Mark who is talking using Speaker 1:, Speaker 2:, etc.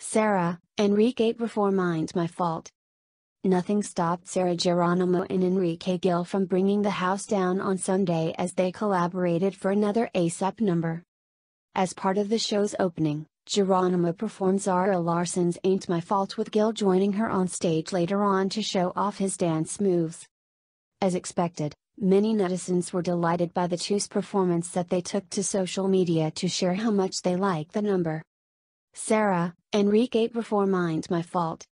Speaker 1: Sarah, Enrique perform Ain't My Fault. Nothing stopped Sarah Geronimo and Enrique Gil from bringing the house down on Sunday as they collaborated for another ASAP number. As part of the show's opening, Geronimo performed Zara Larsson's Ain't My Fault with Gil joining her on stage later on to show off his dance moves. As expected, many netizens were delighted by the two's performance that they took to social media to share how much they like the number. Sarah, Enrique perform Ain't My Fault.